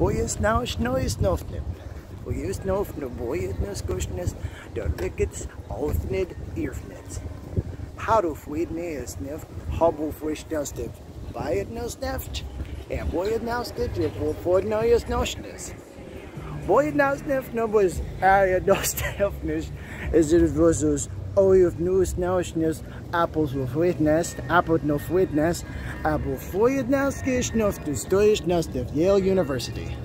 Nofnim. Boyes nofno boyes noskushnes, der lickets aufnid do fweedne is nif, hobble frisch nostif. Buy it no sneft, and boyes now stitch will for no is noshnes. Boyes now sniff no was stiffness, is it was oil of news noshnes, apples with witness, apple no witness, apple for it now skish nof to stoish nostif Yale University.